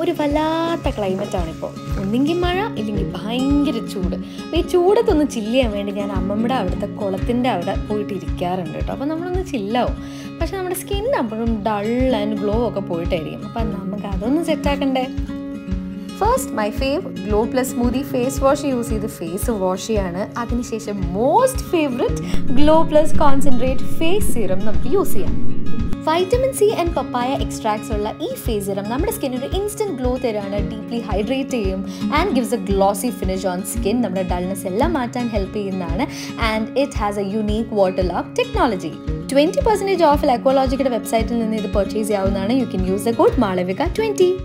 ഒരു വല്ലാത്ത ക്ലൈമറ്റാണിപ്പോൾ ഒന്നെങ്കിൽ മഴ ഇല്ലെങ്കിൽ ഭയങ്കര ചൂട്. അപ്പോൾ ഈ ചൂടത്തൊന്ന് ചില്ല് ചെയ്യാൻ വേണ്ടി ഞാൻ അമ്മമ്മയുടെ അവിടുത്തെ കുളത്തിന്റെ അവിടെ പോയിട്ട് ഇരിക്കാറുണ്ട് കേട്ടോ അപ്പോൾ നമ്മളൊന്ന് ചില്ലാവും പക്ഷെ നമ്മുടെ സ്കിൻ അപ്പോഴും ഡൾ ആൻഡ് ഗ്ലോ ഒക്കെ പോയിട്ടായിരിക്കും. അപ്പം നമുക്ക് അതൊന്ന് സെറ്റാക്കണ്ടേ first my fave glow plus smoothy face wash use ചെയ്ത് ഫേസ് വാഷ് ചെയ്യാണ്. അതിനുശേഷം most favourite glow plus concentrate face serum നമുക്ക് യൂസ് ചെയ്യാം. Vitamin C and papaya extracts ഉള്ള ഈ ഫേസ് സിറം നമ്മുടെ സ്കിന്നൊരു ഇൻസ്റ്റന്റ് ഗ്ലോ തരാണ്. ഡീപ്ലി ഹൈഡ്രേറ്റ് ചെയ്യും and gives a glossy finish on skin നമ്മുടെ ഡൾനെസ് എല്ലാം മാറ്റാൻ ഹെൽപ്പ് ചെയ്യുന്നതാണ്. And it has a unique water lock technology twenty percentage of എക്കോളജിയുടെ വെബ്സൈറ്റിൽ നിന്ന് ഇത് പർച്ചേസ് ചെയ്യാവുന്നതാണ്. You can use a code Malavika twenty